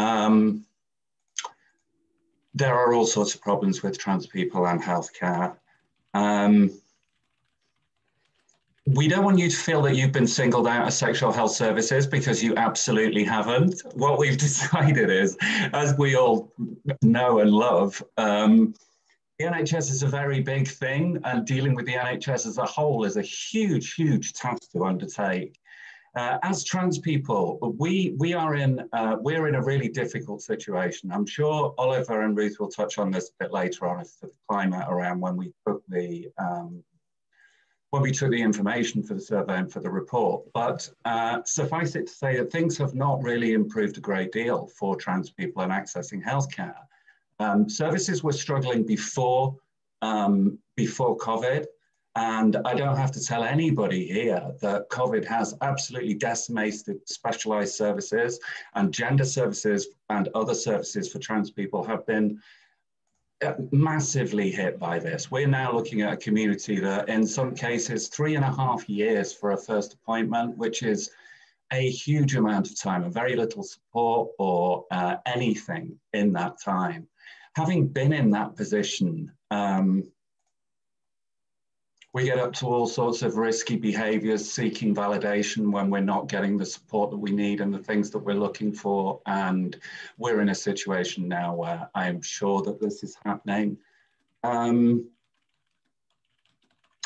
Um, there are all sorts of problems with trans people and healthcare. Um, we don't want you to feel that you've been singled out as sexual health services because you absolutely haven't. What we've decided is, as we all know and love, um, the NHS is a very big thing, and dealing with the NHS as a whole is a huge, huge task to undertake. Uh, as trans people, we we are in uh, we're in a really difficult situation. I'm sure Oliver and Ruth will touch on this a bit later on as to the climate around when we took the um, when we took the information for the survey and for the report. But uh, suffice it to say that things have not really improved a great deal for trans people in accessing healthcare. Um, services were struggling before um, before COVID. And I don't have to tell anybody here that COVID has absolutely decimated specialized services and gender services and other services for trans people have been uh, massively hit by this. We're now looking at a community that in some cases, three and a half years for a first appointment, which is a huge amount of time and very little support or uh, anything in that time. Having been in that position, um, we get up to all sorts of risky behaviors, seeking validation when we're not getting the support that we need and the things that we're looking for. And we're in a situation now where I'm sure that this is happening. Um,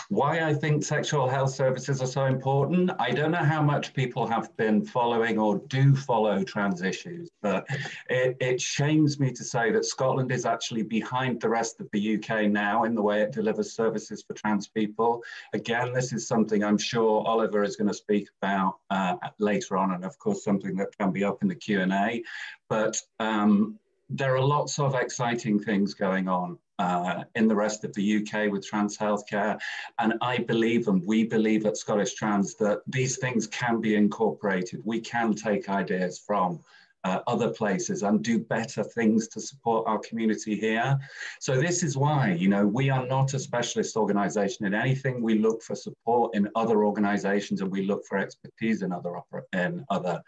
why I think sexual health services are so important. I don't know how much people have been following or do follow trans issues, but it, it, shames me to say that Scotland is actually behind the rest of the UK now in the way it delivers services for trans people. Again, this is something I'm sure Oliver is going to speak about uh, later on, and of course something that can be up in the Q&A. But um, there are lots of exciting things going on uh, in the rest of the UK with trans healthcare. And I believe, and we believe at Scottish Trans, that these things can be incorporated. We can take ideas from uh, other places and do better things to support our community here. So this is why, you know, we are not a specialist organization in anything. We look for support in other organizations and we look for expertise in other, in other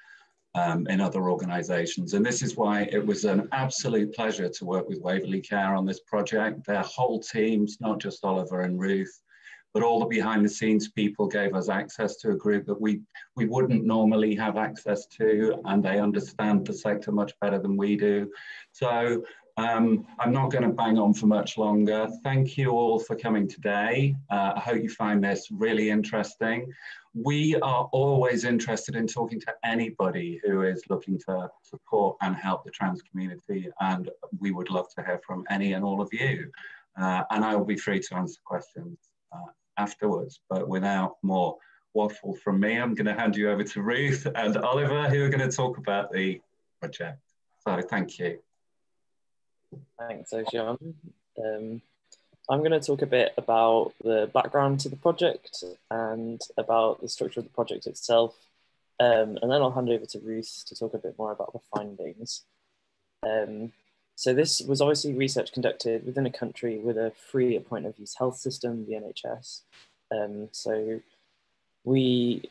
um, in other organizations. And this is why it was an absolute pleasure to work with Waverley Care on this project. Their whole teams, not just Oliver and Ruth, but all the behind the scenes people gave us access to a group that we, we wouldn't normally have access to, and they understand the sector much better than we do. So um, I'm not going to bang on for much longer. Thank you all for coming today. Uh, I hope you find this really interesting. We are always interested in talking to anybody who is looking to support and help the trans community, and we would love to hear from any and all of you. Uh, and I will be free to answer questions uh, afterwards, but without more waffle from me, I'm going to hand you over to Ruth and Oliver, who are going to talk about the project. So thank you. Thanks, Ocean. Um, I'm going to talk a bit about the background to the project and about the structure of the project itself. Um, and then I'll hand over to Ruth to talk a bit more about the findings. Um, so this was obviously research conducted within a country with a free point of use health system, the NHS. Um, so we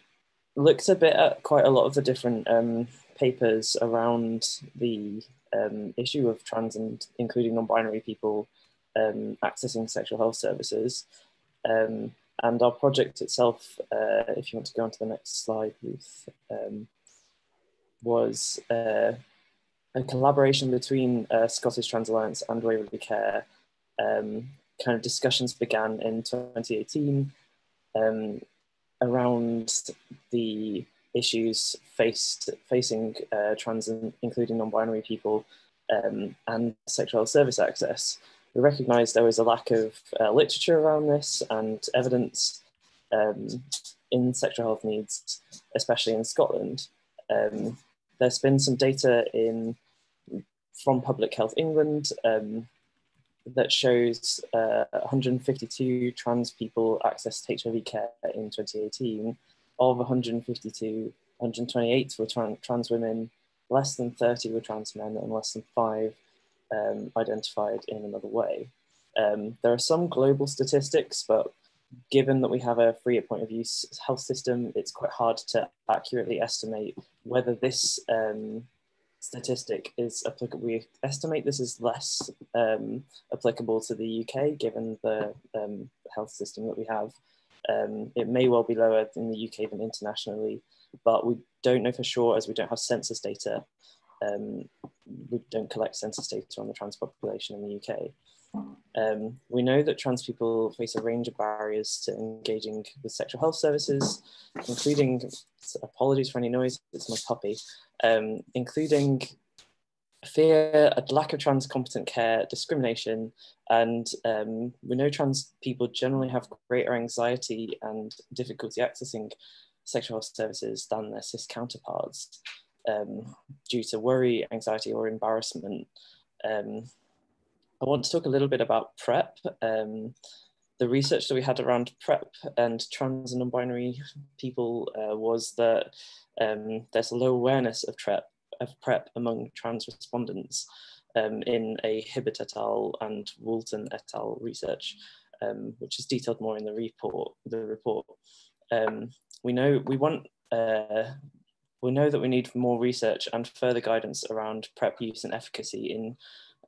looked a bit at quite a lot of the different um, papers around the um, issue of trans and including non-binary people um, accessing sexual health services. Um, and our project itself, uh, if you want to go on to the next slide, Ruth, um, was uh, a collaboration between uh, Scottish Trans Alliance and Waverley Care. Um, kind of discussions began in 2018 um, around the issues faced facing uh, trans and including non-binary people um, and sexual service access. We recognised there was a lack of uh, literature around this and evidence um, in sexual health needs, especially in Scotland. Um, there's been some data in from Public Health England um, that shows uh, 152 trans people accessed HIV care in 2018, of 152, 128 were trans, trans women, less than 30 were trans men, and less than five um, identified in another way. Um, there are some global statistics, but given that we have a free point of use health system, it's quite hard to accurately estimate whether this um, statistic is applicable. We estimate this is less um, applicable to the UK given the um, health system that we have. Um, it may well be lower in the UK than internationally, but we don't know for sure as we don't have census data. Um, we don't collect census data on the trans population in the UK. Um, we know that trans people face a range of barriers to engaging with sexual health services, including, apologies for any noise, it's my puppy, um, including fear, a lack of trans competent care, discrimination, and um, we know trans people generally have greater anxiety and difficulty accessing sexual health services than their cis counterparts um, due to worry, anxiety, or embarrassment. Um, I want to talk a little bit about PrEP. Um, the research that we had around PrEP and trans and non-binary people uh, was that um, there's a low awareness of PrEP, of PrEP among trans respondents um, in a Hibbert et al. and Woolton et al. research, um, which is detailed more in the report. The report. Um, we know we want. Uh, we know that we need more research and further guidance around PrEP use and efficacy in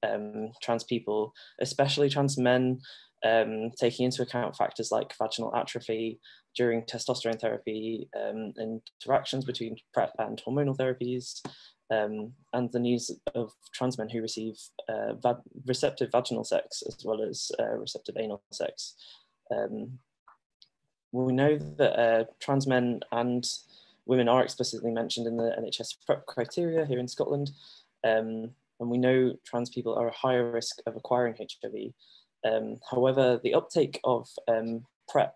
um, trans people, especially trans men, um, taking into account factors like vaginal atrophy during testosterone therapy, um, interactions between PrEP and hormonal therapies, um, and the needs of trans men who receive uh, va receptive vaginal sex as well as uh, receptive anal sex. Um, we know that uh, trans men and women are explicitly mentioned in the NHS PrEP criteria here in Scotland, um, and we know trans people are a higher risk of acquiring HIV. Um, however, the uptake of um, PrEP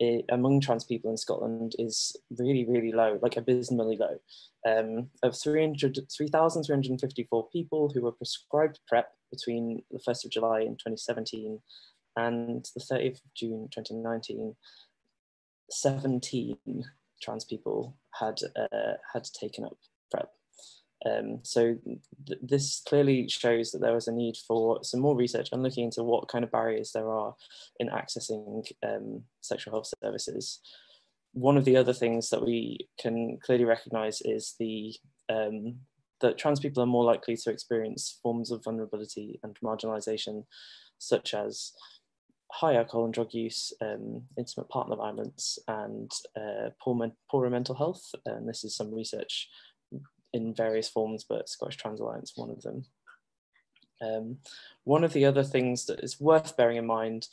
it, among trans people in Scotland is really, really low, like abysmally low. Um, of 3,354 people who were prescribed PrEP between the 1st of July in 2017 and the 30th of June 2019, 17 trans people had, uh, had taken up. Um, so th this clearly shows that there was a need for some more research and looking into what kind of barriers there are in accessing um, sexual health services. One of the other things that we can clearly recognize is the um, that trans people are more likely to experience forms of vulnerability and marginalization, such as high alcohol and drug use, um, intimate partner violence, and uh, poor men poorer mental health. And this is some research in various forms, but Scottish Trans Alliance, one of them. Um, one of the other things that is worth bearing in mind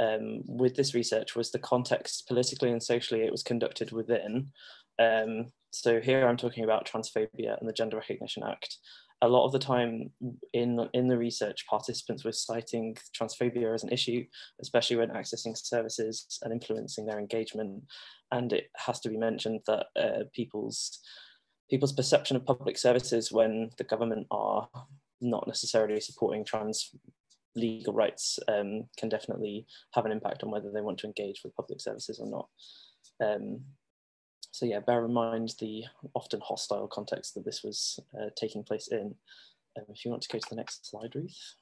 um, with this research was the context politically and socially it was conducted within. Um, so here I'm talking about transphobia and the Gender Recognition Act. A lot of the time in, in the research, participants were citing transphobia as an issue, especially when accessing services and influencing their engagement. And it has to be mentioned that uh, people's people's perception of public services when the government are not necessarily supporting trans legal rights um, can definitely have an impact on whether they want to engage with public services or not. Um, so yeah, bear in mind the often hostile context that this was uh, taking place in. Um, if you want to go to the next slide, Ruth.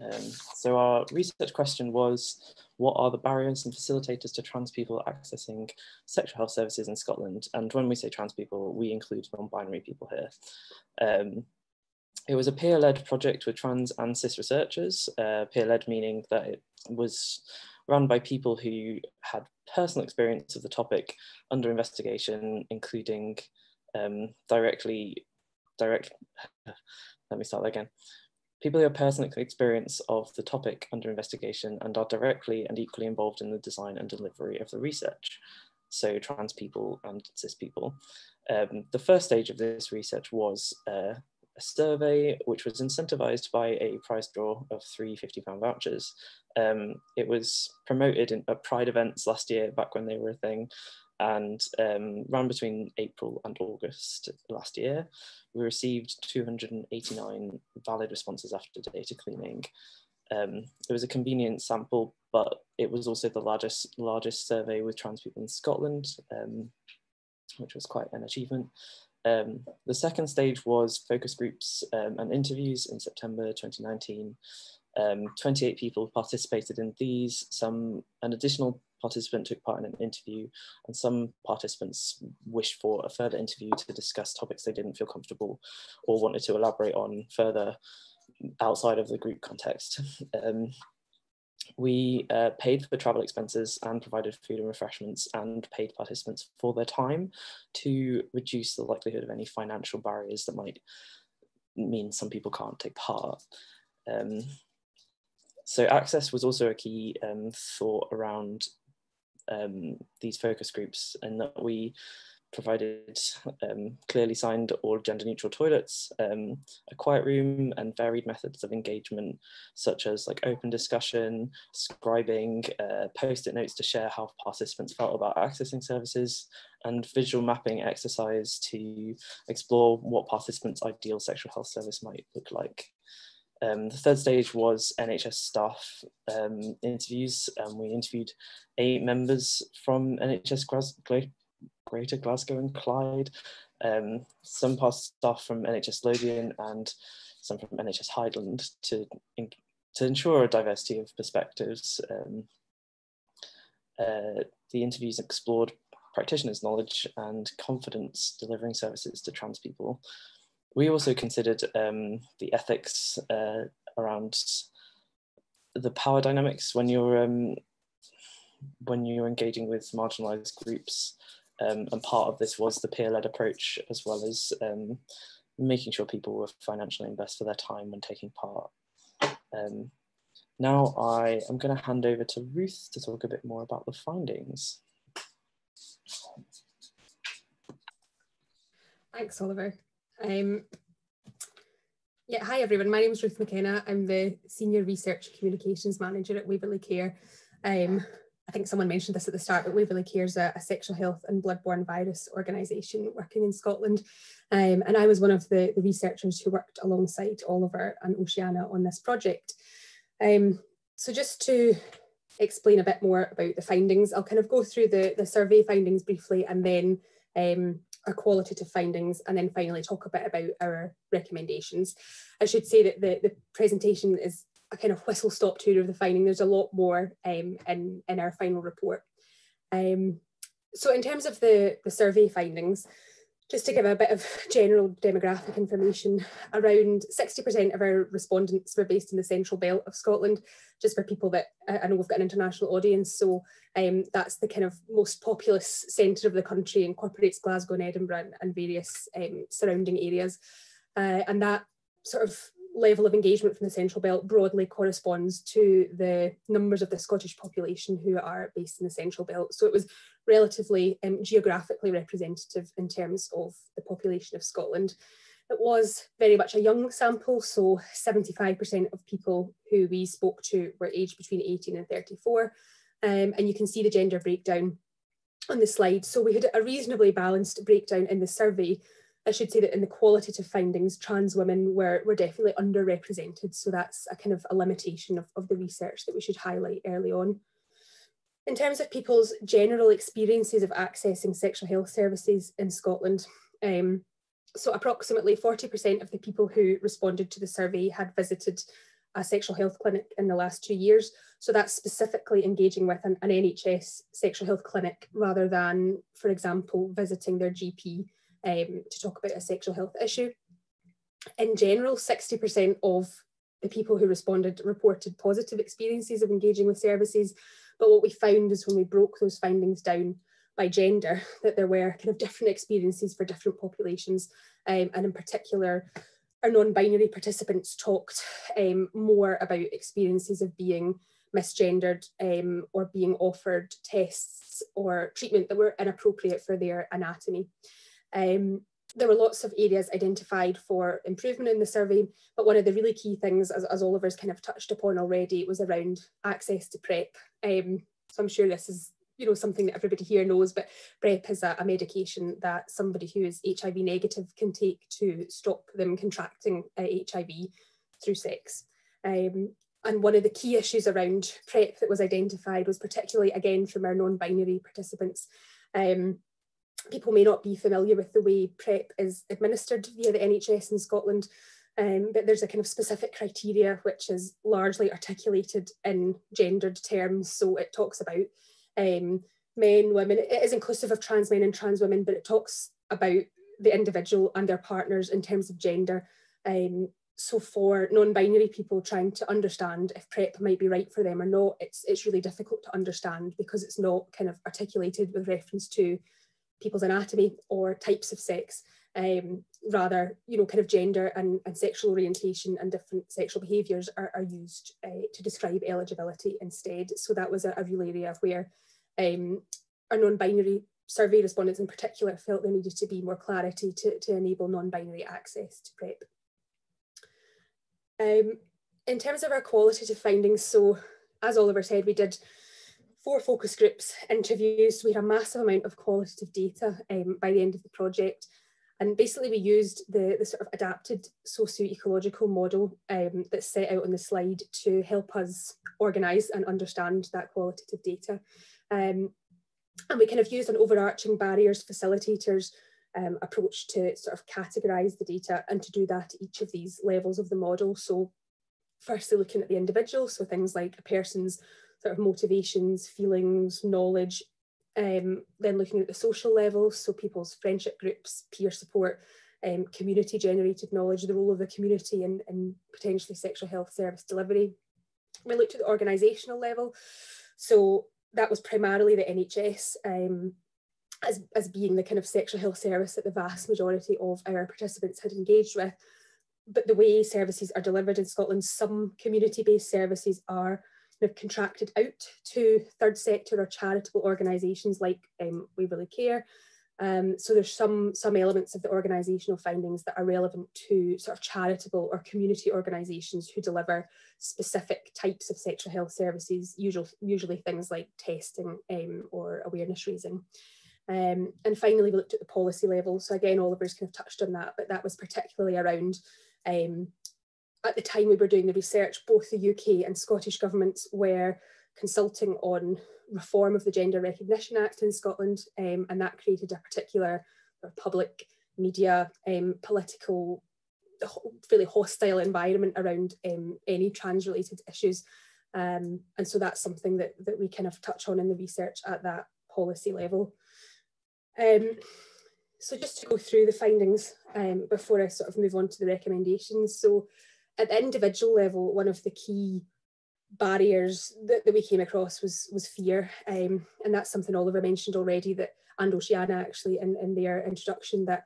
Um, so our research question was, what are the barriers and facilitators to trans people accessing sexual health services in Scotland? And when we say trans people, we include non-binary people here. Um, it was a peer-led project with trans and cis researchers, uh, peer-led meaning that it was run by people who had personal experience of the topic under investigation, including um, directly, direct, let me start again people who have personal experience of the topic under investigation and are directly and equally involved in the design and delivery of the research. So trans people and cis people. Um, the first stage of this research was uh, a survey which was incentivized by a prize draw of three £50 vouchers. Um, it was promoted in, at Pride events last year, back when they were a thing, and um, between April and August last year. We received 289 valid responses after data cleaning. Um, it was a convenient sample, but it was also the largest largest survey with trans people in Scotland, um, which was quite an achievement. Um, the second stage was focus groups um, and interviews in September 2019. Um, 28 people participated in these. Some an additional participant took part in an interview, and some participants wished for a further interview to discuss topics they didn't feel comfortable or wanted to elaborate on further outside of the group context. Um, we uh, paid for travel expenses and provided food and refreshments and paid participants for their time to reduce the likelihood of any financial barriers that might mean some people can't take part. Um, so access was also a key um, thought around um, these focus groups and that we provided um, clearly signed or gender neutral toilets, um, a quiet room and varied methods of engagement such as like open discussion, scribing, uh, post-it notes to share how participants felt about accessing services and visual mapping exercise to explore what participants' ideal sexual health service might look like. Um, the third stage was NHS staff um, interviews. and we interviewed eight members from NHS Greater Glasgow and Clyde, um, some past staff from NHS Lothian and some from NHS Highland to, in, to ensure a diversity of perspectives. Um, uh, the interviews explored practitioners' knowledge and confidence delivering services to trans people. We also considered um, the ethics uh, around the power dynamics when you're um, when you're engaging with marginalized groups um, and part of this was the peer-led approach, as well as um, making sure people were financially invested for their time when taking part. Um, now I am going to hand over to Ruth to talk a bit more about the findings. Thanks, Oliver. Um, yeah, hi everyone. My name is Ruth McKenna. I'm the Senior Research Communications Manager at Waverley Care. Um, I think someone mentioned this at the start, but Waverley Cares a, a sexual health and bloodborne virus organisation working in Scotland. Um, and I was one of the, the, researchers who worked alongside Oliver and Oceana on this project. Um, so just to explain a bit more about the findings, I'll kind of go through the, the survey findings briefly and then um, our qualitative findings and then finally talk a bit about our recommendations. I should say that the, the presentation is a kind of whistle stop tour of the finding. There's a lot more um, in, in our final report. Um, so in terms of the, the survey findings, just to give a bit of general demographic information, around 60% of our respondents were based in the central belt of Scotland, just for people that I know we've got an international audience. So um, that's the kind of most populous centre of the country, incorporates Glasgow and Edinburgh and various um, surrounding areas. Uh, and that sort of level of engagement from the Central Belt broadly corresponds to the numbers of the Scottish population who are based in the Central Belt. So it was relatively um, geographically representative in terms of the population of Scotland. It was very much a young sample, so 75% of people who we spoke to were aged between 18 and 34. Um, and you can see the gender breakdown on the slide. So we had a reasonably balanced breakdown in the survey, I should say that in the qualitative findings, trans women were, were definitely underrepresented. So that's a kind of a limitation of, of the research that we should highlight early on. In terms of people's general experiences of accessing sexual health services in Scotland, um, so approximately 40% of the people who responded to the survey had visited a sexual health clinic in the last two years. So that's specifically engaging with an, an NHS sexual health clinic rather than, for example, visiting their GP um, to talk about a sexual health issue. In general, 60% of the people who responded reported positive experiences of engaging with services. But what we found is when we broke those findings down by gender, that there were kind of different experiences for different populations. Um, and in particular, our non-binary participants talked um, more about experiences of being misgendered um, or being offered tests or treatment that were inappropriate for their anatomy. Um, there were lots of areas identified for improvement in the survey, but one of the really key things, as, as Oliver's kind of touched upon already, was around access to PrEP. Um, so I'm sure this is you know something that everybody here knows, but PrEP is a, a, medication that somebody who is HIV negative can take to stop them contracting uh, HIV through sex. Um, and one of the key issues around PrEP that was identified was particularly again from our non-binary participants. Um, people may not be familiar with the way PrEP is administered via the NHS in Scotland, um, but there's a kind of specific criteria which is largely articulated in gendered terms. So it talks about um, men, women. It is inclusive of trans men and trans women, but it talks about the individual and their partners in terms of gender. Um, so for non-binary people trying to understand if PrEP might be right for them or not, it's it's really difficult to understand because it's not kind of articulated with reference to people's anatomy or types of sex. Um, rather, you know, kind of gender and, and sexual orientation and different sexual behaviours are, are used uh, to describe eligibility instead. So that was a, a real area where um, our non-binary survey respondents in particular felt there needed to be more clarity to, to enable non-binary access to PrEP. Um, in terms of our qualitative findings, so as Oliver said, we did four focus groups interviews. We had a massive amount of qualitative data um, by the end of the project. And basically we used the, the sort of adapted socio-ecological model um, that's set out on the slide to help us organise and understand that qualitative data. Um, and we kind of used an overarching barriers facilitators um, approach to sort of categorise the data and to do that at each of these levels of the model. So firstly looking at the individual, so things like a person's sort of motivations, feelings, knowledge, um, then looking at the social levels, so people's friendship groups, peer support, um, community generated knowledge, the role of the community in, in potentially sexual health service delivery. We looked at the organisational level, so that was primarily the NHS um, as, as being the kind of sexual health service that the vast majority of our participants had engaged with. But the way services are delivered in Scotland, some community-based services are of contracted out to third sector or charitable organisations like um, Waverley Care. Um, so there's some, some elements of the organisational findings that are relevant to sort of charitable or community organisations who deliver specific types of sexual health services, usual, usually things like testing um, or awareness raising. Um, and finally, we looked at the policy level. So again, Oliver's kind of touched on that, but that was particularly around, um, at the time we were doing the research, both the UK and Scottish governments were consulting on reform of the Gender Recognition Act in Scotland, um, and that created a particular public media, um, political, fairly hostile environment around um, any trans-related issues. Um, and so that's something that, that we kind of touch on in the research at that policy level. Um, so just to go through the findings um, before I sort of move on to the recommendations. So at the individual level, one of the key barriers that, that we came across was was fear, um, and that's something Oliver mentioned already. That and Oceana actually in, in their introduction that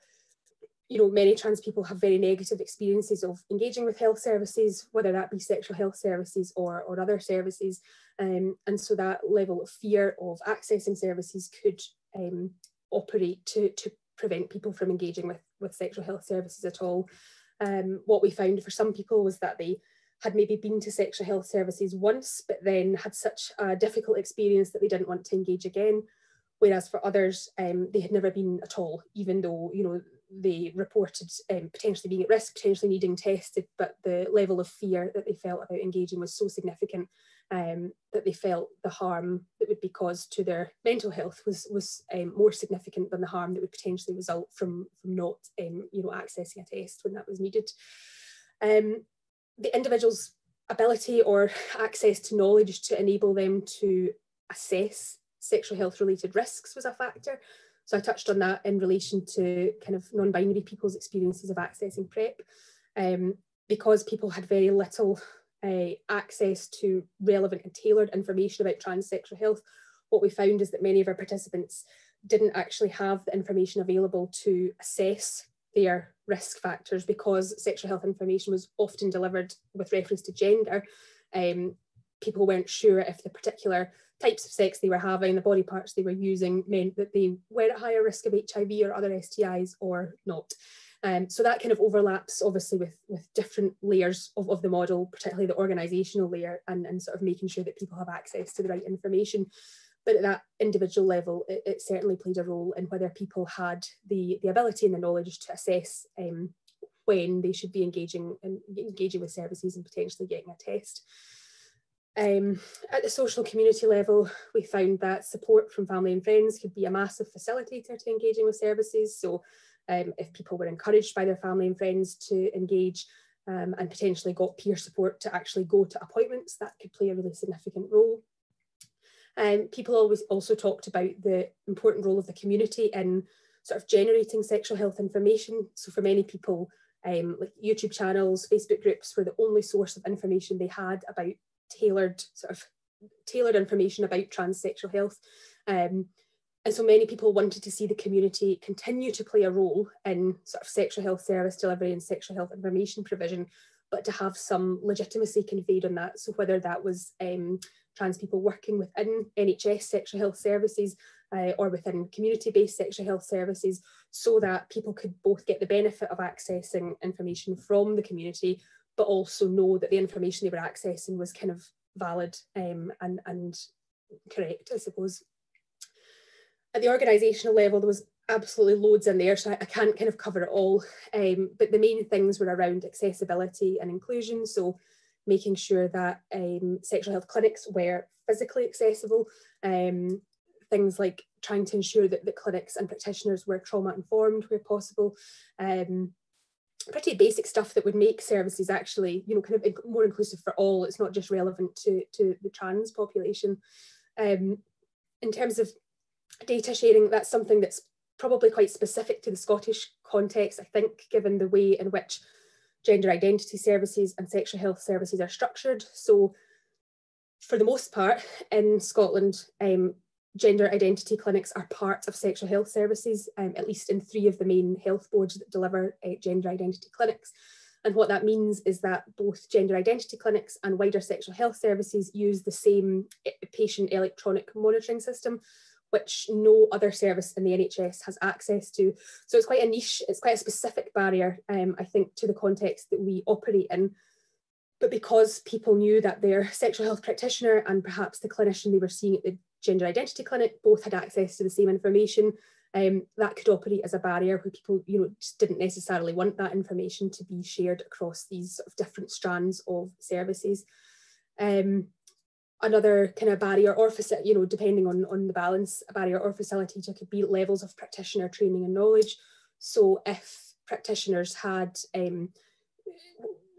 you know many trans people have very negative experiences of engaging with health services, whether that be sexual health services or or other services, um, and so that level of fear of accessing services could um, operate to to prevent people from engaging with with sexual health services at all. Um, what we found for some people was that they had maybe been to sexual health services once, but then had such a difficult experience that they didn't want to engage again. Whereas for others, um, they had never been at all, even though you know they reported um, potentially being at risk, potentially needing tested, but the level of fear that they felt about engaging was so significant um, that they felt the harm that would be caused to their mental health was was um, more significant than the harm that would potentially result from from not um, you know accessing a test when that was needed. Um, the individual's ability or access to knowledge to enable them to assess sexual health related risks was a factor. So I touched on that in relation to kind of non-binary people's experiences of accessing PrEP. Um, because people had very little uh, access to relevant and tailored information about transsexual health, what we found is that many of our participants didn't actually have the information available to assess their risk factors because sexual health information was often delivered with reference to gender. Um, people weren't sure if the particular types of sex they were having, the body parts they were using meant that they were at higher risk of HIV or other STIs or not. Um, so that kind of overlaps obviously with, with different layers of, of the model, particularly the organisational layer and, and sort of making sure that people have access to the right information. But at that individual level, it, it certainly played a role in whether people had the, the ability and the knowledge to assess um, when they should be engaging and engaging with services and potentially getting a test. Um, at the social community level, we found that support from family and friends could be a massive facilitator to engaging with services. So um, if people were encouraged by their family and friends to engage um, and potentially got peer support to actually go to appointments, that could play a really significant role. Um, people always also talked about the important role of the community in sort of generating sexual health information. So for many people, um, like YouTube channels, Facebook groups were the only source of information they had about tailored sort of tailored information about transsexual health. Um, and so many people wanted to see the community continue to play a role in sort of sexual health service delivery and sexual health information provision, but to have some legitimacy conveyed on that. So whether that was um, trans people working within NHS sexual health services uh, or within community-based sexual health services, so that people could both get the benefit of accessing information from the community, but also know that the information they were accessing was kind of valid um, and, and correct, I suppose. At the organisational level, there was absolutely loads in there, so I, I can't kind of cover it all. Um, but the main things were around accessibility and inclusion. So making sure that um, sexual health clinics were physically accessible, um, things like trying to ensure that the clinics and practitioners were trauma informed where possible. Um, pretty basic stuff that would make services actually, you know, kind of more inclusive for all. It's not just relevant to, to the trans population. Um, in terms of data sharing, that's something that's probably quite specific to the Scottish context, I think, given the way in which gender identity services and sexual health services are structured. So for the most part in Scotland, um, gender identity clinics are part of sexual health services, um, at least in three of the main health boards that deliver uh, gender identity clinics. And what that means is that both gender identity clinics and wider sexual health services use the same eh, patient electronic monitoring system, which no other service in the NHS has access to. So it's quite a niche, it's quite a specific barrier, um, I think, to the context that we operate in. But because people knew that their sexual health practitioner and perhaps the clinician they were seeing at the gender identity clinic both had access to the same information, um, that could operate as a barrier where people you know just didn't necessarily want that information to be shared across these sort of different strands of services. Um, another kind of barrier or facility, you know depending on on the balance a barrier or facilitator could be levels of practitioner training and knowledge so if practitioners had um,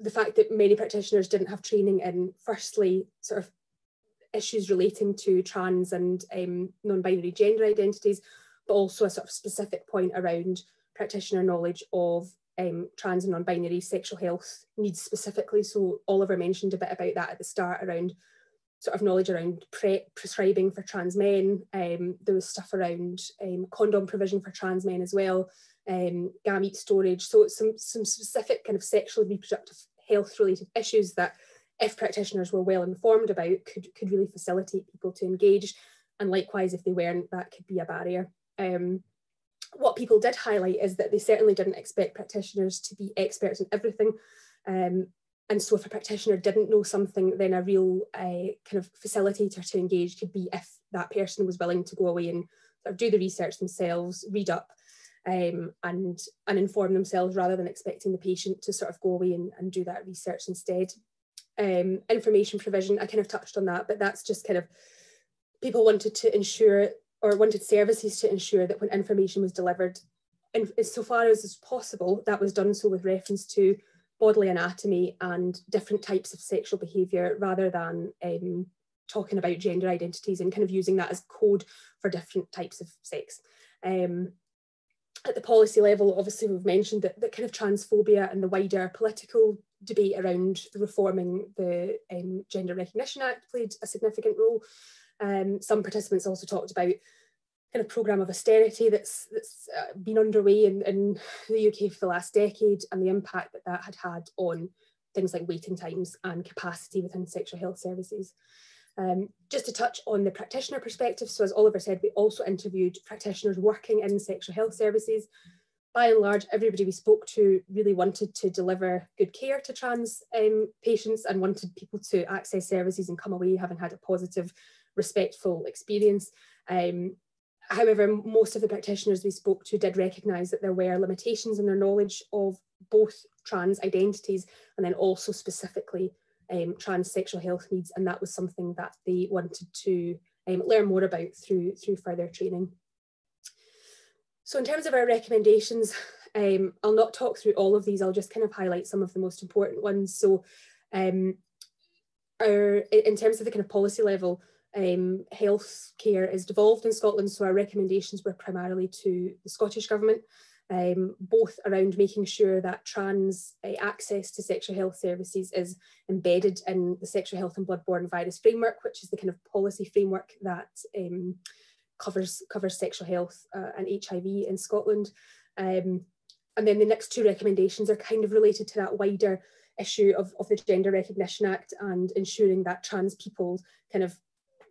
the fact that many practitioners didn't have training in firstly sort of issues relating to trans and um, non-binary gender identities, but also a sort of specific point around practitioner knowledge of um, trans and non-binary sexual health needs specifically. So Oliver mentioned a bit about that at the start around sort of knowledge around PrEP prescribing for trans men. Um, there was stuff around um, condom provision for trans men as well, um, gamete storage. So some, some specific kind of sexual reproductive health related issues that if practitioners were well informed about, could, could really facilitate people to engage. And likewise, if they weren't, that could be a barrier. Um, what people did highlight is that they certainly didn't expect practitioners to be experts in everything. Um, and so if a practitioner didn't know something, then a real uh, kind of facilitator to engage could be if that person was willing to go away and sort of do the research themselves, read up, um, and, and inform themselves rather than expecting the patient to sort of go away and, and do that research instead. Um, information provision, I kind of touched on that, but that's just kind of people wanted to ensure or wanted services to ensure that when information was delivered, and so far as is possible, that was done so with reference to bodily anatomy and different types of sexual behaviour rather than um, talking about gender identities and kind of using that as code for different types of sex. Um, at the policy level, obviously we've mentioned that, that kind of transphobia and the wider political debate around reforming the um, Gender Recognition Act played a significant role. Um, some participants also talked about kind of programme of austerity that's that's uh, been underway in, in the UK for the last decade and the impact that that had had on things like waiting times and capacity within sexual health services. Um, just to touch on the practitioner perspective, so as Oliver said, we also interviewed practitioners working in sexual health services by and large, everybody we spoke to really wanted to deliver good care to trans um, patients and wanted people to access services and come away having had a positive, respectful experience. Um, however, most of the practitioners we spoke to did recognise that there were limitations in their knowledge of both trans identities and then also specifically um, trans sexual health needs, and that was something that they wanted to um, learn more about through, through further training. So in terms of our recommendations, um, I'll not talk through all of these, I'll just kind of highlight some of the most important ones. So um, our, in terms of the kind of policy level, um, health care is devolved in Scotland, so our recommendations were primarily to the Scottish Government, um, both around making sure that trans uh, access to sexual health services is embedded in the Sexual Health and Bloodborne Virus Framework, which is the kind of policy framework that um, covers, covers sexual health uh, and HIV in Scotland. Um, and then the next two recommendations are kind of related to that wider issue of, of the Gender Recognition Act and ensuring that trans people kind of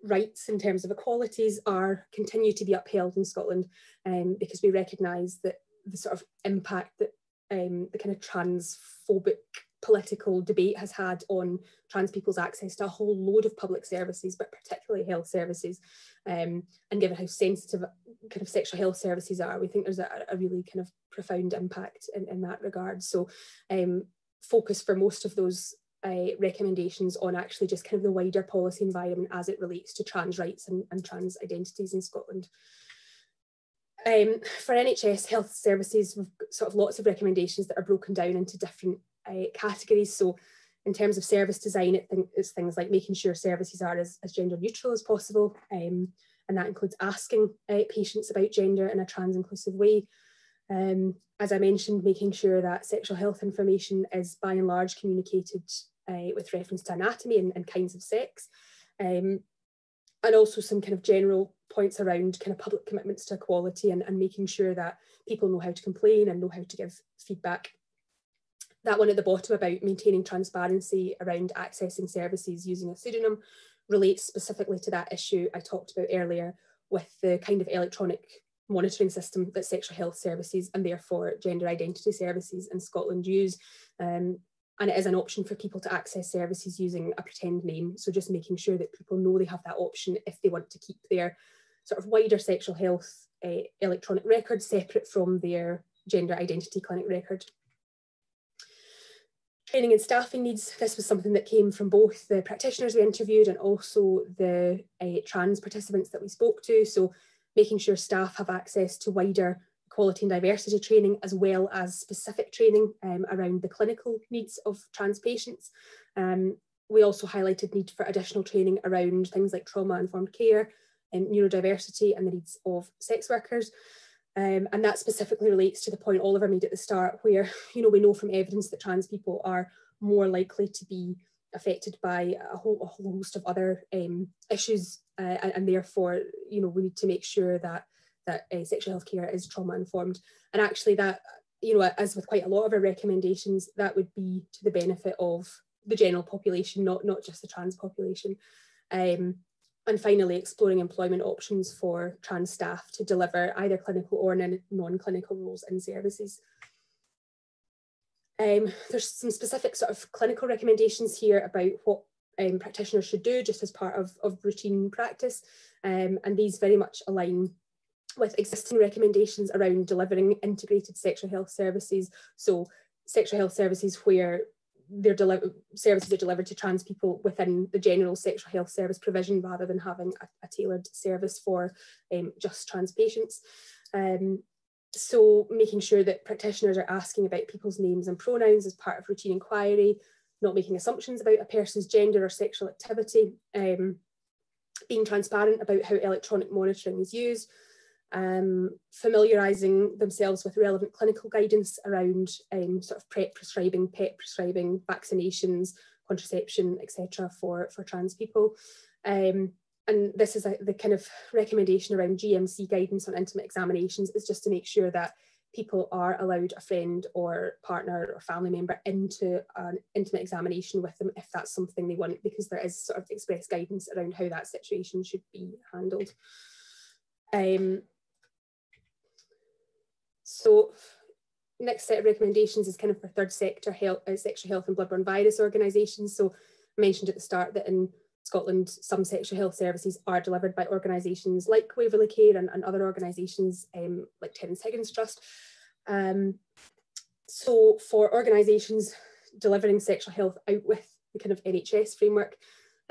rights in terms of equalities are continue to be upheld in Scotland um, because we recognise that the sort of impact that um, the kind of transphobic political debate has had on trans people's access to a whole load of public services, but particularly health services. Um, and given how sensitive kind of sexual health services are, we think there's a, a really kind of profound impact in, in that regard. So um, focus for most of those uh, recommendations on actually just kind of the wider policy environment as it relates to trans rights and, and trans identities in Scotland. Um, for NHS health services, we've got sort of lots of recommendations that are broken down into different uh, categories. So in terms of service design, it th it's things like making sure services are as, as gender neutral as possible. Um, and that includes asking uh, patients about gender in a trans inclusive way. Um, as I mentioned, making sure that sexual health information is by and large communicated uh, with reference to anatomy and, and kinds of sex. Um, and also some kind of general points around kind of public commitments to equality and, and making sure that people know how to complain and know how to give feedback. That one at the bottom about maintaining transparency around accessing services using a pseudonym relates specifically to that issue I talked about earlier with the kind of electronic monitoring system that sexual health services and therefore gender identity services in Scotland use. Um, and it is an option for people to access services using a pretend name. So just making sure that people know they have that option if they want to keep their sort of wider sexual health uh, electronic record separate from their gender identity clinic record. Training and staffing needs, this was something that came from both the practitioners we interviewed and also the uh, trans participants that we spoke to. So making sure staff have access to wider quality and diversity training as well as specific training um, around the clinical needs of trans patients. Um, we also highlighted need for additional training around things like trauma-informed care and neurodiversity and the needs of sex workers. Um, and that specifically relates to the point Oliver made at the start, where you know we know from evidence that trans people are more likely to be affected by a whole, a whole host of other um, issues, uh, and, and, therefore you know we need to make sure that that uh, sexual health care is trauma informed. And actually, that you know, as with quite a lot of our recommendations, that would be to the benefit of the general population, not not just the trans population. Um, and finally, exploring employment options for trans staff to deliver either clinical or non-clinical roles in services. Um, there's some specific sort of clinical recommendations here about what um, practitioners should do just as part of, of routine practice. Um, and these very much align with existing recommendations around delivering integrated sexual health services. So sexual health services where their services are delivered to trans people within the general sexual health service provision rather than having a, a tailored service for um, just trans patients. Um, so making sure that practitioners are asking about people's names and pronouns as part of routine inquiry, not making assumptions about a person's gender or sexual activity, um, being transparent about how electronic monitoring is used, um, familiarising themselves with relevant clinical guidance around um, sort of PrEP prescribing, PEP prescribing, vaccinations, contraception, etc. for, for trans people. Um, and this is a, the kind of recommendation around GMC guidance on intimate examinations is just to make sure that people are allowed a friend or partner or family member into an intimate examination with them if that's something they want, because there is sort of express guidance around how that situation should be handled. Um, so next set of recommendations is kind of for third sector health, uh, sexual health and bloodborne virus organisations. So I mentioned at the start that in Scotland, some sexual health services are delivered by organisations like Waverley Care and, and other organisations um, like Terence Higgins Trust. Um, so for organisations delivering sexual health out with the kind of NHS framework,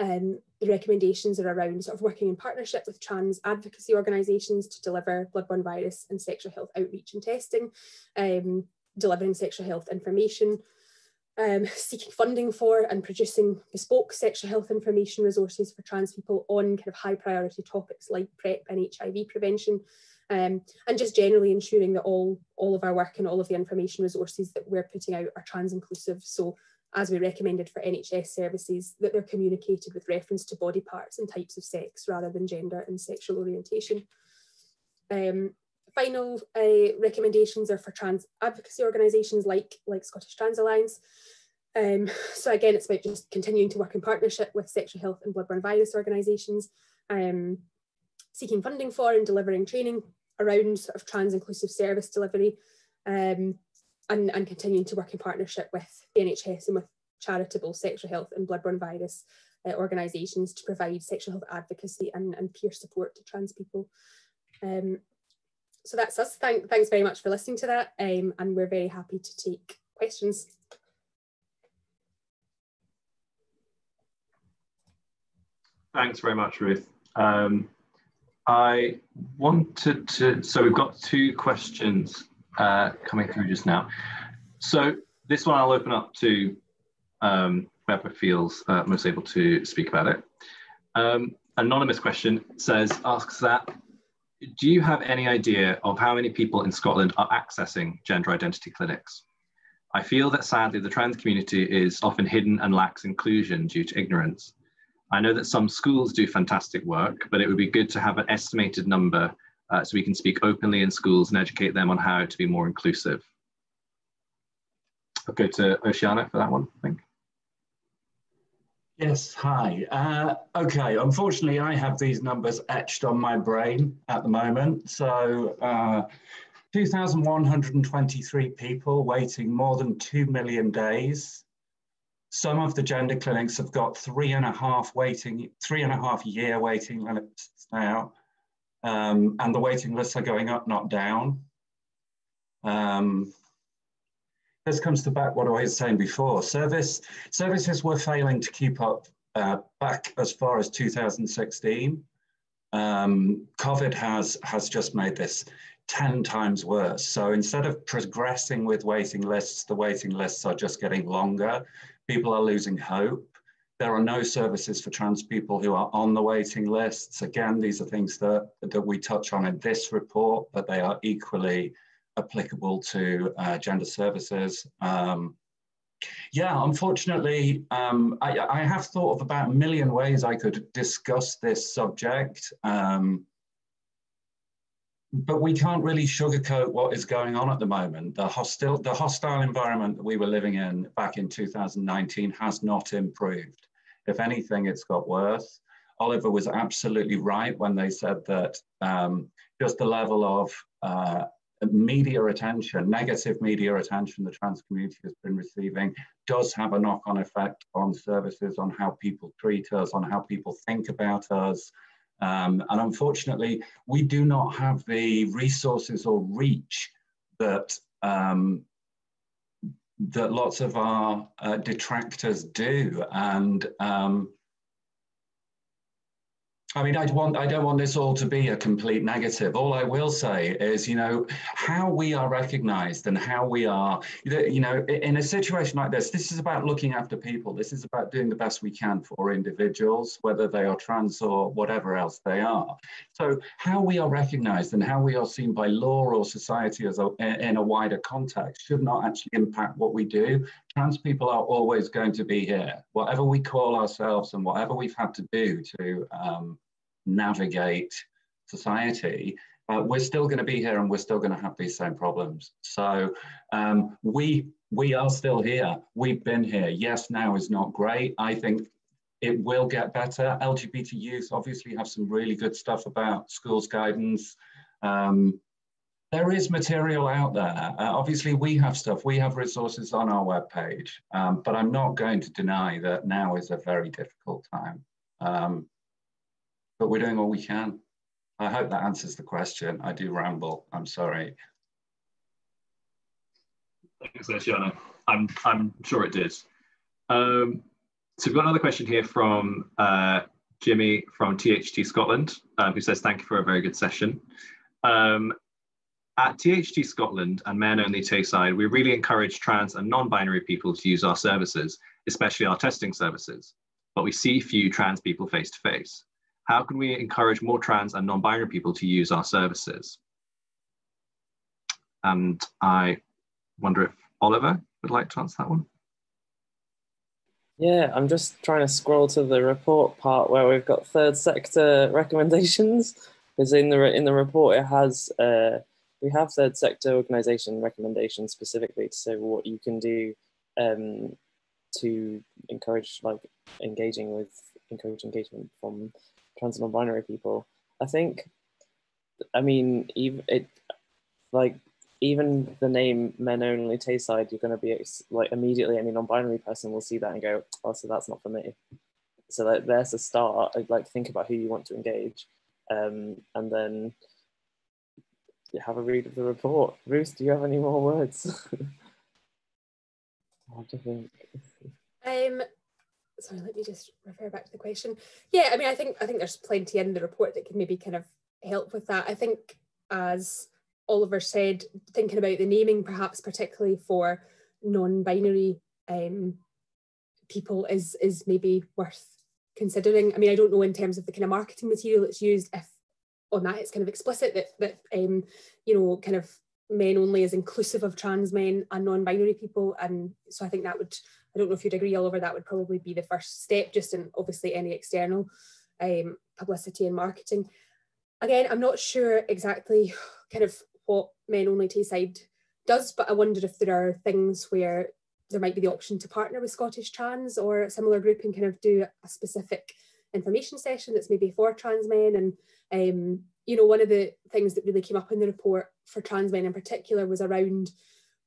um, the recommendations are around sort of working in partnership with trans advocacy organisations to deliver bloodborne virus and sexual health outreach and testing, um, delivering sexual health information, um, seeking funding for and producing bespoke sexual health information resources for trans people on kind of high priority topics like PrEP and HIV prevention, um, and just generally ensuring that all, all of our work and all of the information resources that we're putting out are trans inclusive. So as we recommended for NHS services, that they're communicated with reference to body parts and types of sex rather than gender and sexual orientation. Um, final uh, recommendations are for trans advocacy organisations like, like Scottish Trans Alliance. Um, so again, it's about just continuing to work in partnership with sexual health and bloodborne virus organisations, um, seeking funding for and delivering training around sort of trans inclusive service delivery, um, and, and continuing to work in partnership with the NHS and with charitable sexual health and bloodborne virus uh, organisations to provide sexual health advocacy and, and peer support to trans people. Um, so that's us. Thank, thanks very much for listening to that, um, and we're very happy to take questions. Thanks very much, Ruth. Um, I wanted to, so we've got two questions uh, coming through just now. So this one I'll open up to um, whoever feels uh, most able to speak about it. Um, anonymous question says, asks that do you have any idea of how many people in Scotland are accessing gender identity clinics? I feel that sadly the trans community is often hidden and lacks inclusion due to ignorance. I know that some schools do fantastic work, but it would be good to have an estimated number uh, so we can speak openly in schools and educate them on how to be more inclusive. I'll go to Oceana for that one, I think. Yes, hi. Uh, okay, unfortunately, I have these numbers etched on my brain at the moment. So, uh, 2,123 people waiting more than 2 million days. Some of the gender clinics have got three and a half waiting, three and a half year waiting lists now. Um, and the waiting lists are going up, not down. Um, this comes to back what I was saying before. Service services were failing to keep up uh, back as far as 2016. Um, COVID has has just made this 10 times worse. So instead of progressing with waiting lists, the waiting lists are just getting longer. People are losing hope. There are no services for trans people who are on the waiting lists. Again, these are things that, that we touch on in this report, but they are equally applicable to uh, gender services. Um, yeah, unfortunately, um, I, I, have thought of about a million ways I could discuss this subject, um, but we can't really sugarcoat what is going on at the moment. The hostile, the hostile environment that we were living in back in 2019 has not improved. If anything, it's got worse. Oliver was absolutely right when they said that um, just the level of uh, media attention, negative media attention the trans community has been receiving does have a knock-on effect on services, on how people treat us, on how people think about us. Um, and unfortunately, we do not have the resources or reach that um, that lots of our uh, detractors do. And um, I mean, I want I don't want this all to be a complete negative. All I will say is, you know, how we are recognised and how we are, you know, in a situation like this, this is about looking after people. This is about doing the best we can for individuals, whether they are trans or whatever else they are. So, how we are recognised and how we are seen by law or society as a, in a wider context should not actually impact what we do. Trans people are always going to be here, whatever we call ourselves and whatever we've had to do to. Um, navigate society, uh, we're still going to be here and we're still going to have these same problems. So um, we we are still here. We've been here. Yes, now is not great. I think it will get better. LGBT youth obviously have some really good stuff about schools guidance. Um, there is material out there. Uh, obviously, we have stuff. We have resources on our webpage, um, but I'm not going to deny that now is a very difficult time. Um, but we're doing all we can. I hope that answers the question. I do ramble. I'm sorry. Thanks, Luciana. I'm, I'm sure it did. Um, so we've got another question here from uh, Jimmy from THT Scotland, uh, who says, thank you for a very good session. Um, At THT Scotland and Men Only Tayside, we really encourage trans and non-binary people to use our services, especially our testing services, but we see few trans people face to face. How can we encourage more trans and non-binary people to use our services? And I wonder if Oliver would like to answer that one. Yeah, I'm just trying to scroll to the report part where we've got third sector recommendations. Because in the in the report it has uh, we have third sector organisation recommendations specifically to say what you can do um, to encourage like engaging with encourage engagement from trans and non-binary people. I think, I mean, even it like even the name men only Tayside, you're going to be like immediately any non-binary person will see that and go, oh, so that's not for me. So like, there's a start. I'd like think about who you want to engage, um, and then you have a read of the report. Ruth, do you have any more words? Um, sorry, let me just refer back to the question. Yeah, I mean, I think I think there's plenty in the report that can maybe kind of help with that. I think as Oliver said, thinking about the naming, perhaps particularly for non-binary um, people, is is maybe worth considering. I mean, I don't know in terms of the kind of marketing material that's used if on that it's kind of explicit that that um, you know kind of men only is inclusive of trans men and non-binary people, and so I think that would I don't know if you'd agree, Oliver, that would probably be the first step, just in obviously any external um, publicity and marketing. Again, I'm not sure exactly kind of what Men Only Tayside does, but I wonder if there are things where there might be the option to partner with Scottish Trans or a similar group and kind of do a specific information session that's maybe for trans men. And, um, you know, one of the things that really came up in the report for trans men in particular was around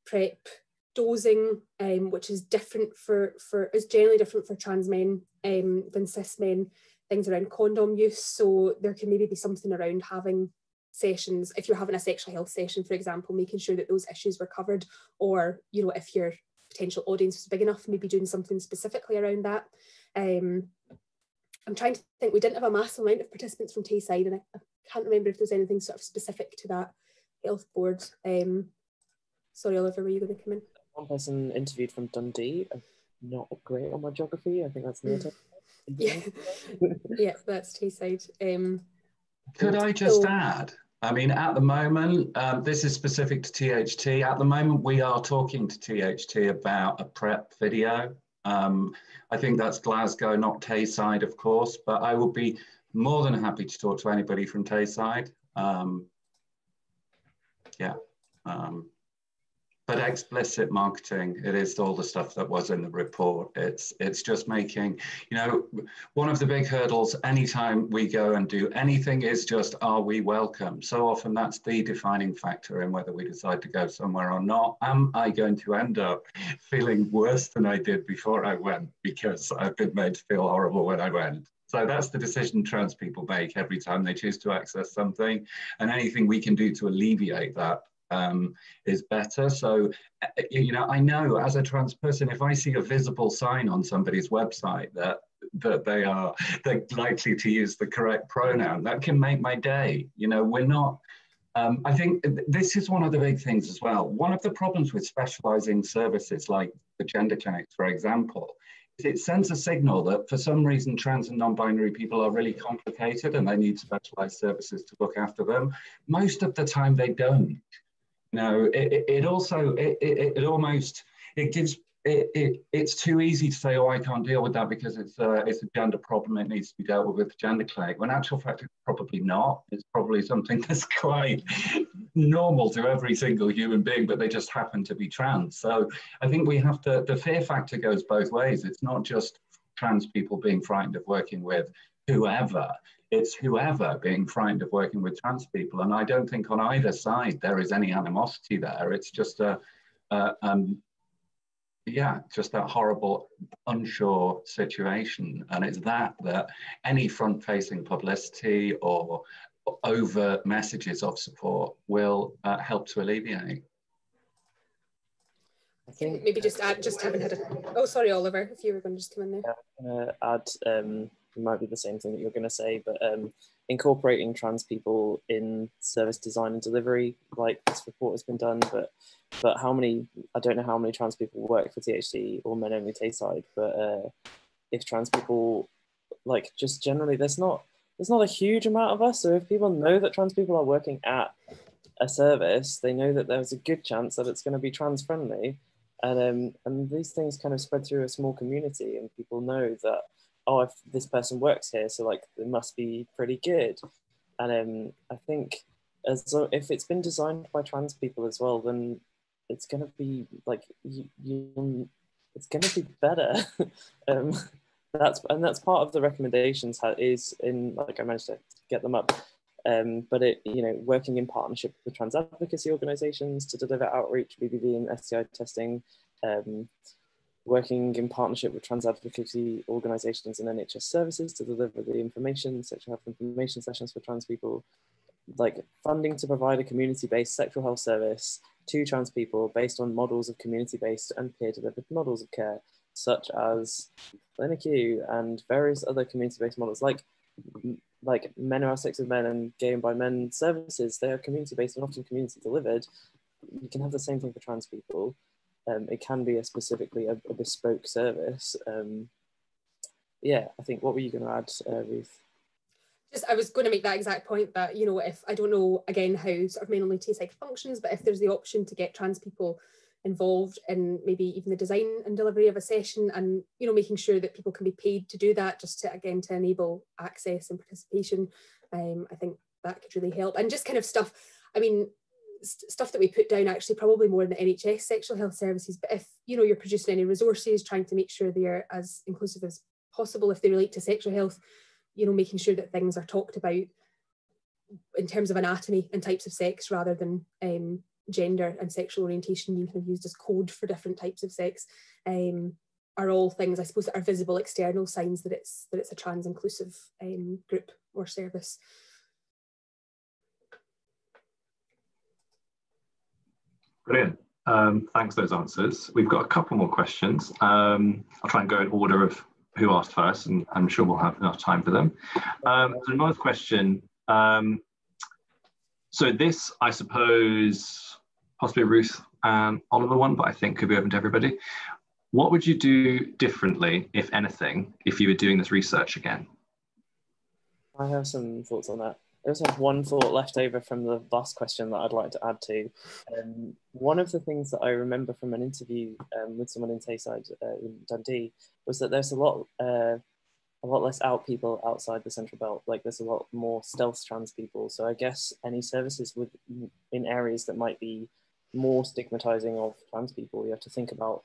PrEP dosing, um, which is different for, for is generally different for trans men um, than cis men, things around condom use. So there can maybe be something around having sessions if you're having a sexual health session for example making sure that those issues were covered or you know if your potential audience was big enough maybe doing something specifically around that um, i'm trying to think we didn't have a massive amount of participants from tayside and I, I can't remember if there's anything sort of specific to that health board. Um, sorry oliver were you going to come in? One person interviewed from dundee. I'm not great on my geography. I think that's near yeah. Yeah that's tayside um, could I just so, add? I mean, at the moment, um, this is specific to THT. At the moment, we are talking to THT about a PrEP video. Um, I think that's Glasgow, not Tayside, of course, but I would be more than happy to talk to anybody from Tayside. Um, yeah. Um, but explicit marketing it is all the stuff that was in the report. It's it's just making you know one of the big hurdles anytime we go and do anything is just are we welcome? So often that's the defining factor in whether we decide to go somewhere or not. Am i going to end up feeling worse than i did before i went because i've been made to feel horrible when i went? So that's the decision trans people make every time they choose to access something. And anything we can do to alleviate that um, is better. So, uh, you know, I know as a trans person, if I see a visible sign on somebody's website that that they are they're likely to use the correct pronoun, that can make my day. You know, we're not. Um, I think this is one of the big things as well. One of the problems with specializing services like the gender clinics, for example, is it sends a signal that for some reason trans and non-binary people are really complicated and they need specialized services to look after them. Most of the time they don't. No, it, it also it, it, it almost it gives it, it, it's too easy to say, oh, I can't deal with that because it's a, it's a gender problem. It needs to be dealt with with gender clinic. When actual fact, it's probably not. It's probably something that's quite normal to every single human being, but they just happen to be trans. So I think we have to, the fear factor goes both ways. It's not just trans people being frightened of working with whoever it's whoever being frightened of working with trans people. And I don't think on either side there is any animosity there. It's just a, a um, yeah, just that horrible, unsure situation. And it's that that any front facing publicity or over messages of support will uh, help to alleviate. I think maybe just add, just haven't had a. Oh, sorry, Oliver, if you were going to just come in there. Yeah, I'm going to add um, might be the same thing that you're going to say, but um, incorporating trans people in service design and delivery, like this report has been done, but but how many? I don't know how many trans people work for THT or Men Only Tayside, but uh, if trans people, like just generally, there's not there's not a huge amount of us. So if people know that trans people are working at a service, they know that there's a good chance that it's going to be trans friendly. And, um, and these things kind of spread through a small community, and people know that, oh, if this person works here, so like it must be pretty good. And um, I think as though if it's been designed by trans people as well, then it's to be like you, you it's to be better. um, that's and that's part of the recommendations is in like I managed to get them up. Um, but it, you know, working in partnership with trans advocacy organisations to deliver outreach, BBV and STI testing, um, working in partnership with trans advocacy organisations and NHS services to deliver the information, sexual health information sessions for trans people, like funding to provide a community-based sexual health service to trans people based on models of community-based and peer-delivered models of care, such as CliniQ and various other community-based models like like men who have sex with men and gay and bi men services. They are community-based and often community delivered. You can have the same thing for trans people. Um, it can be a specifically a, a bespoke service. Um, yeah, I think what were you going to add, uh, Ruth? Just, I was going to make that exact point that you know if I don't know again how sort of men only Tayside functions, but if there's the option to get trans people involved in maybe even the design and delivery of a session and you know making sure that people can be paid to do that just to again to enable access and participation um, i think that could really help and just kind of stuff i mean st stuff that we put down actually probably more in the nhs sexual health services but if you know you're producing any resources trying to make sure they're as inclusive as possible if they relate to sexual health you know making sure that things are talked about in terms of anatomy and types of sex rather than um, gender and sexual orientation being kind of used as code for different types of sex um, are all things I suppose that are visible external signs that it's that it's a trans inclusive um, group or service. Brilliant. Um, thanks for those answers. We've got a couple more questions. Um, I'll try and go in order of who asked first, and I'm sure we'll have enough time for them. Um, so another question. Um, so this, I suppose, possibly Ruth and Oliver one, but I think could be open to everybody. What would you do differently, if anything, if you were doing this research again? I have some thoughts on that. I also have one thought left over from the last question that I'd like to add to. Um, one of the things that I remember from an interview um, with someone in Tayside uh, in Dundee was that there's a lot, uh, a lot less out people outside the central belt. Like there's a lot more stealth trans people. So I guess any services with in areas that might be more stigmatizing of trans people. You have to think about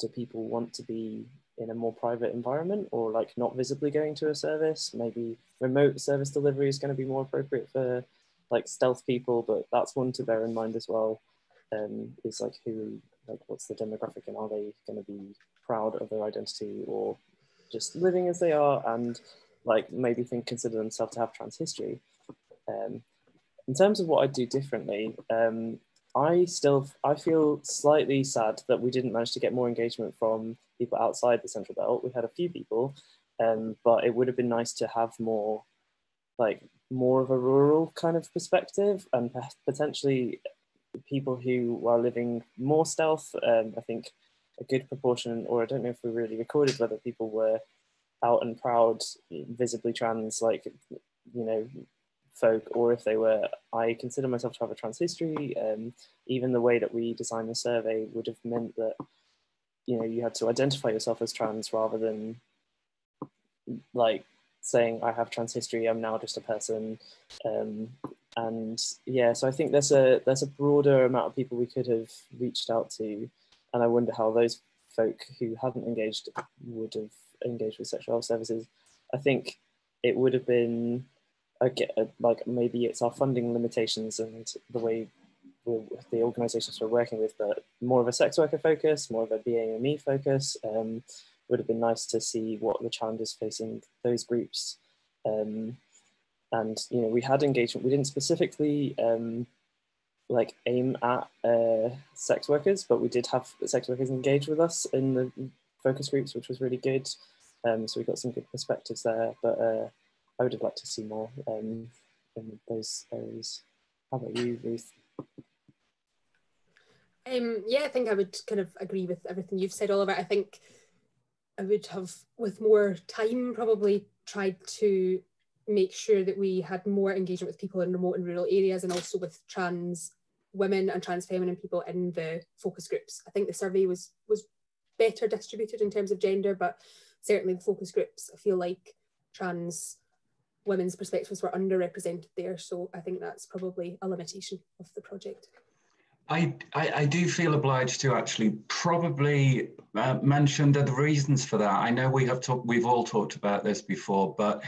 do people want to be in a more private environment or like not visibly going to a service? Maybe remote service delivery is going to be more appropriate for like stealth people, but that's one to bear in mind as well. Um, is like who, like what's the demographic and are they going to be proud of their identity or just living as they are and like maybe think consider themselves to have trans history. Um, in terms of what I'd do differently, um, I still I feel slightly sad that we didn't manage to get more engagement from people outside the central belt. We had a few people, um, but it would have been nice to have more, like more of a rural kind of perspective, and potentially people who are living more stealth. Um, I think a good proportion, or I don't know if we really recorded whether people were out and proud, visibly trans, like you know folk or if they were, I consider myself to have a trans history. Um, even the way that we designed the survey would have meant that, you know, you had to identify yourself as trans rather than like saying I have trans history, I'm now just a person. Um, and yeah, so I think there's a there's a broader amount of people we could have reached out to, and I wonder how those folk who hadn't engaged would have engaged with sexual health services. I think it would have been get like maybe it's our funding limitations and the way the organisations we're working with, but more of a sex worker focus, more of a BAME focus. Um, would have been nice to see what the challenges facing those groups. Um, and you know, we had engagement. We didn't specifically um, like aim at uh, sex workers, but we did have sex workers engage with us in the focus groups, which was really good. Um, so we got some good perspectives there, but uh, I would have liked to see more um, in those areas. How about you, Ruth? Um, yeah, I think I would kind of agree with everything you've said, Oliver. I think I would have, with more time, probably tried to make sure that we had more engagement with people in remote and rural areas and also with trans women and trans feminine people in the focus groups. I think the survey was was better distributed in terms of gender, but certainly the focus groups, I feel like trans women's perspectives were underrepresented there. So I think that's probably a limitation of the project. I, I, I, do feel obliged to actually probably uh, mention the reasons for that. I know we have talked, we've all talked about this before, but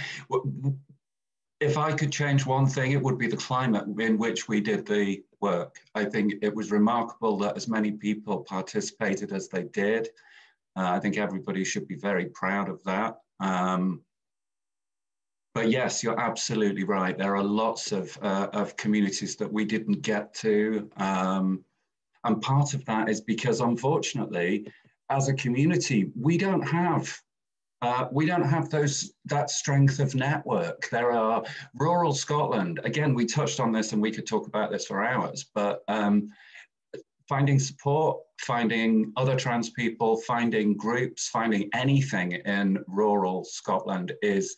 if I could change one thing, it would be the climate in which we did the work. I think it was remarkable that as many people participated as they did. Uh, I think everybody should be very proud of that. Um, but yes, you're absolutely right. There are lots of, uh, of communities that we didn't get to. Um, and part of that is because unfortunately, as a community, we don't have uh, we don't have those that strength of network. There are rural Scotland. Again, we touched on this, and we could talk about this for hours. But um, finding support, finding other trans people, finding groups, finding anything in rural Scotland is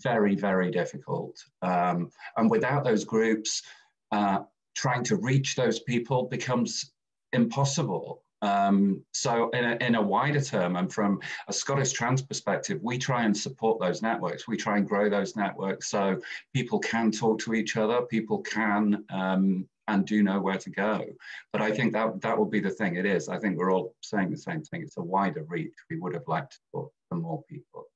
very, very difficult. Um, and without those groups, uh, trying to reach those people becomes impossible. Um, so in a, in a wider term and from a Scottish trans perspective, we try and support those networks. We try and grow those networks so people can talk to each other, people can um, and do know where to go. But I think that that will be the thing it is. I think we're all saying the same thing. It's a wider reach. We would have liked for, for more people.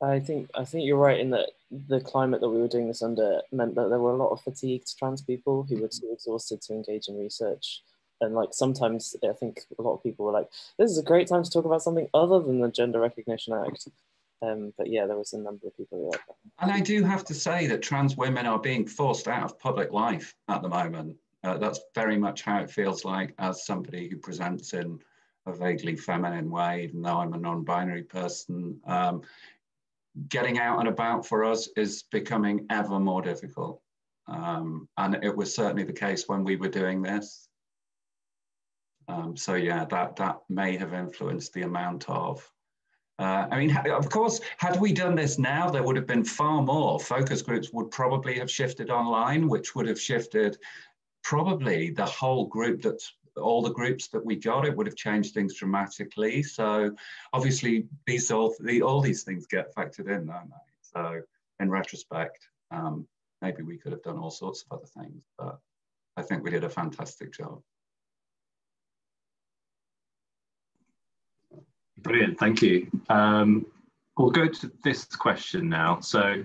I think I think you're right in that the climate that we were doing this under meant that there were a lot of fatigued trans people who were too exhausted to engage in research. And like sometimes I think a lot of people were like, "This is a great time to talk about something other than the Gender Recognition Act." Um, but yeah, there was a number of people who like that. And I do have to say that trans women are being forced out of public life at the moment. Uh, that's very much how it feels like as somebody who presents in a vaguely feminine way, even though I'm a non-binary person. Um, getting out and about for us is becoming ever more difficult. Um, and it was certainly the case when we were doing this. Um, so yeah, that, that may have influenced the amount of, uh, I mean, of course, had we done this now, there would have been far more. Focus groups would probably have shifted online, which would have shifted probably the whole group that's all the groups that we got, it would have changed things dramatically. So obviously these all, the, all these things get factored in, don't they? So in retrospect, um, maybe we could have done all sorts of other things, but I think we did a fantastic job. Brilliant, thank you. Um, we'll go to this question now. So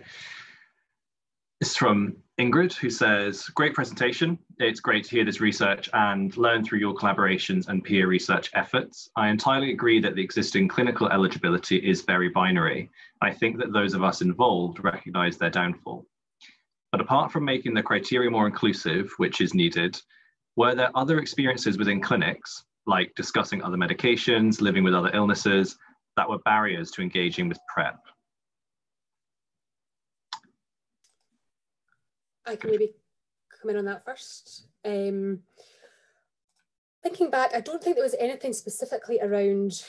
it's from Ingrid, who says, Great presentation. It's great to hear this research and learn through your collaborations and peer research efforts. I entirely agree that the existing clinical eligibility is very binary. I think that those of us involved recognize their downfall. But apart from making the criteria more inclusive, which is needed, were there other experiences within clinics, like discussing other medications, living with other illnesses, that were barriers to engaging with PrEP? I can maybe come in on that first. Um, thinking back, I don't think there was anything specifically around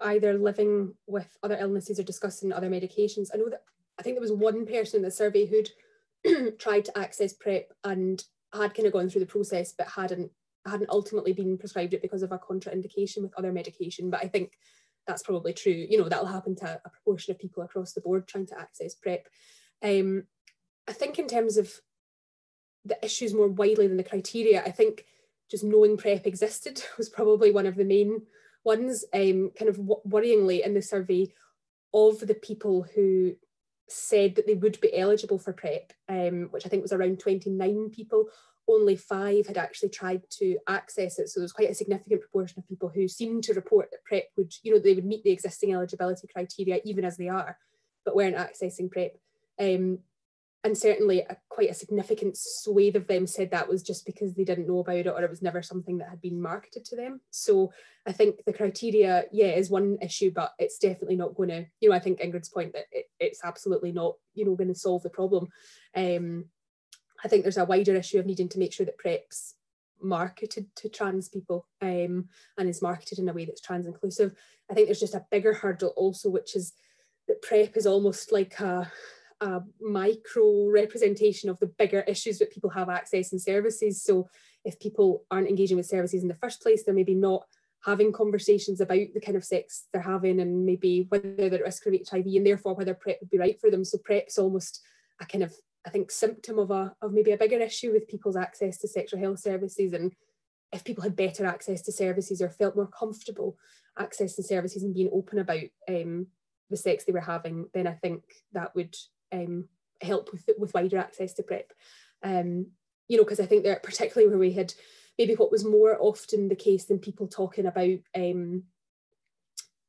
either living with other illnesses or discussing other medications. I know that I think there was one person in the survey who'd tried to access PrEP and had kind of gone through the process but hadn't hadn't ultimately been prescribed it because of a contraindication with other medication. But I think that's probably true. You know, that'll happen to a proportion of people across the board trying to access PrEP. Um, I think in terms of the issues more widely than the criteria, I think just knowing PrEP existed was probably one of the main ones. Um, kind of worryingly in the survey of the people who said that they would be eligible for PrEP, um, which I think was around 29 people, only five had actually tried to access it. So there was quite a significant proportion of people who seemed to report that PrEP would, you know, they would meet the existing eligibility criteria even as they are, but weren't accessing PrEP. Um, and certainly a, quite a significant swathe of them said that was just because they didn't know about it or it was never something that had been marketed to them. So I think the criteria, yeah, is one issue, but it's definitely not going to, you know, I think Ingrid's point that it, it's absolutely not, you know, going to solve the problem. Um, I think there's a wider issue of needing to make sure that PrEP's marketed to trans people um, and is marketed in a way that's trans inclusive. I think there's just a bigger hurdle also, which is that PrEP is almost like a, a micro representation of the bigger issues that people have access and services. So if people aren't engaging with services in the first place, they're maybe not having conversations about the kind of sex they're having and maybe whether they're at risk of HIV and therefore whether PrEP would be right for them. So PrEP's almost a kind of, I think, symptom of a of maybe a bigger issue with people's access to sexual health services. And if people had better access to services or felt more comfortable accessing services and being open about um, the sex they were having, then I think that would um, help with with wider access to PrEP. Um, you know, because I think that particularly where we had maybe what was more often the case than people talking about um,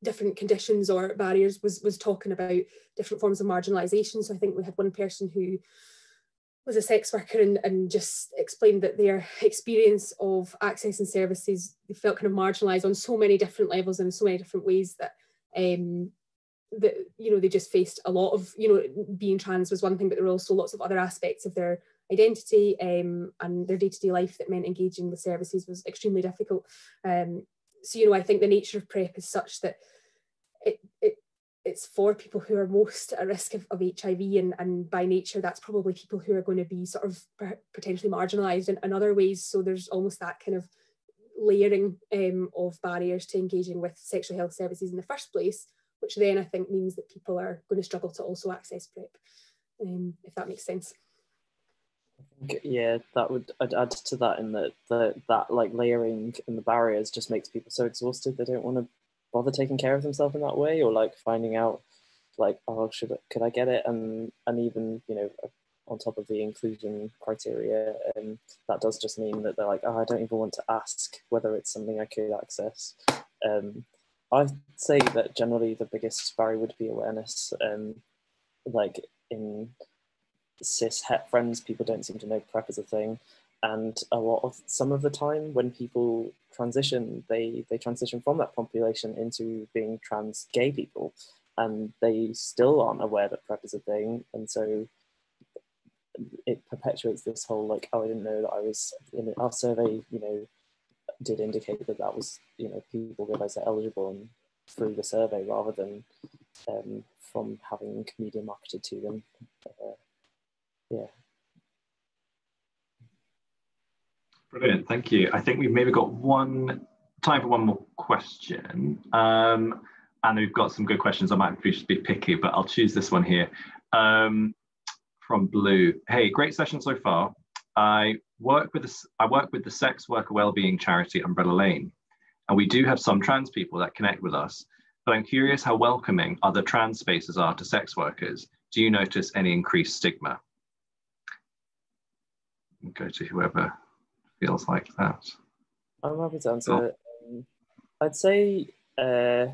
different conditions or barriers was was talking about different forms of marginalisation. So I think we had one person who was a sex worker and, and just explained that their experience of accessing services they felt kind of marginalised on so many different levels and in so many different ways that um, that you know they just faced a lot of you know being trans was one thing but there were also lots of other aspects of their identity um, and their day-to-day life that meant engaging with services was extremely difficult. Um, so you know i think the nature of prep is such that it, it it's for people who are most at risk of, of hiv and, and by nature that's probably people who are going to be sort of potentially marginalized in, in other ways. So there's almost that kind of layering um, of barriers to engaging with sexual health services in the first place which then I think means that people are going to struggle to also access PrEP, um, if that makes sense. Yeah, that would I'd add to that in that the, that like layering and the barriers just makes people so exhausted they don't want to bother taking care of themselves in that way or like finding out like oh should I, could I get it and and even you know on top of the inclusion criteria um, that does just mean that they're like oh I don't even want to ask whether it's something I could access um, I'd say that generally the biggest barrier would be awareness. Um, like in cis het friends, people don't seem to know PrEP is a thing. And a lot of some of the time when people transition, they, they transition from that population into being trans gay people. And they still aren't aware that PrEP is a thing. And so it perpetuates this whole like, oh, I didn't know that I was in our survey, you know, did indicate that that was, you know, people realize they're eligible and through the survey rather than um, from having media marketed to them. Uh, yeah. Brilliant, thank you. I think we've maybe got one time for one more question. Um, and we've got some good questions. I might be picky, but I'll choose this one here. Um, from Blue. Hey, great session so far. I work with the, I work with the sex worker wellbeing charity Umbrella Lane, and we do have some trans people that connect with us. But I'm curious how welcoming other trans spaces are to sex workers. Do you notice any increased stigma? Go to whoever feels like that. I'm happy to answer. Um, I'd say uh,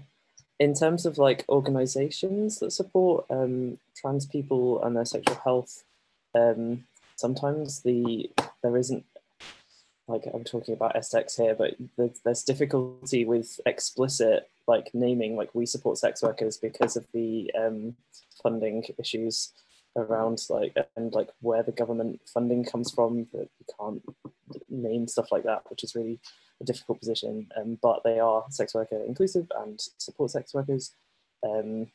in terms of like organizations that support um, trans people and their sexual health, um, sometimes the there isn't like I'm talking about SX here, but there's difficulty with explicit like naming like we support sex workers because of the um, funding issues around like and like where the government funding comes from that you can't name stuff like that, which is really a difficult position. Um, but they are sex worker inclusive and support sex workers. Um,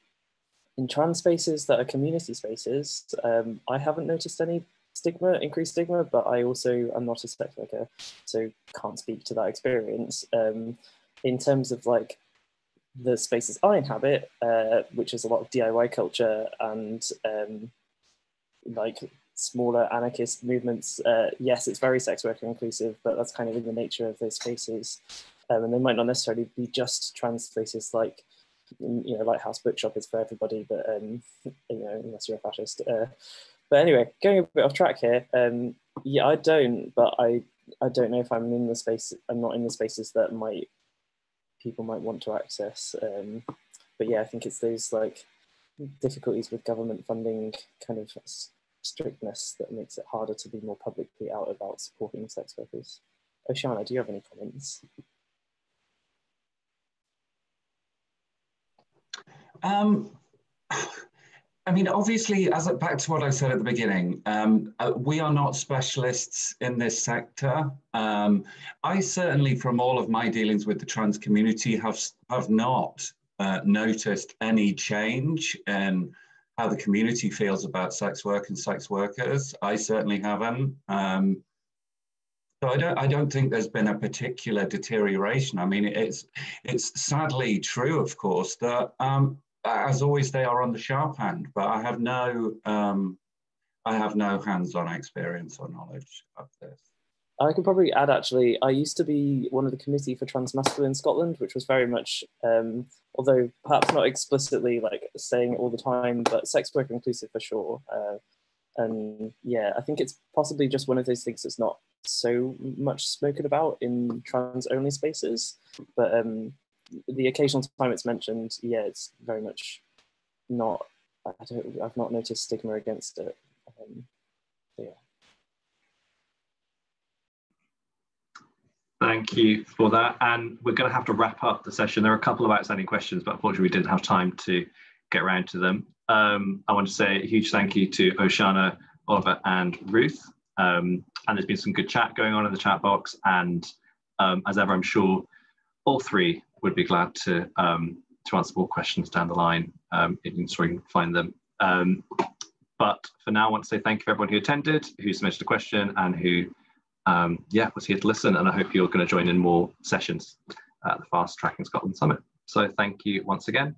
in trans spaces that are community spaces, um, I haven't noticed any stigma, increased stigma, but I also am not a sex worker, so can't speak to that experience. Um, in terms of like the spaces I inhabit, uh, which is a lot of DIY culture and um, like smaller anarchist movements, uh, yes, it's very sex worker inclusive, but that's kind of in the nature of those spaces. Um, and they might not necessarily be just trans spaces like you know lighthouse bookshop is for everybody but um you know unless you're a fascist uh, but anyway, going a bit off track here. Um, yeah, I don't, but I I don't know if I'm in the space. I'm not in the spaces that might people might want to access. Um, but yeah, I think it's those like difficulties with government funding kind of strictness that makes it harder to be more publicly out about supporting sex workers. Oshana, do you have any comments? Um, I mean, obviously, as back to what I said at the beginning, um, uh, we are not specialists in this sector. Um, I certainly, from all of my dealings with the trans community, have have not uh, noticed any change in how the community feels about sex work and sex workers. I certainly haven't. Um, so I don't, I don't think there's been a particular deterioration. I mean, it's, it's sadly true, of course, that um, as always, they are on the sharp end, but I have no, um, I have no hands-on experience or knowledge of this. I can probably add actually, I used to be one of the committee for Transmasculine Scotland, which was very much, um, although perhaps not explicitly like saying all the time, but sex work inclusive for sure. Uh, and yeah, I think it's possibly just one of those things that's not so much spoken about in trans only spaces. But um, the occasional time it's mentioned, yeah, it's very much not. I don't. I've not noticed stigma against it. Um, yeah. Thank you for that. And we're going to have to wrap up the session. There are a couple of outstanding questions, but unfortunately, we didn't have time to get around to them. Um, I want to say a huge thank you to Oshana, Oliver, and Ruth. Um, and there's been some good chat going on in the chat box. And um, as ever, I'm sure all three would be glad to um, to answer more questions down the line um, if you can find them. Um, but for now, I want to say thank you for everyone who attended, who submitted a question, and who, um, yeah, was here to listen. And I hope you're going to join in more sessions at the Fast Tracking Scotland Summit. So thank you once again.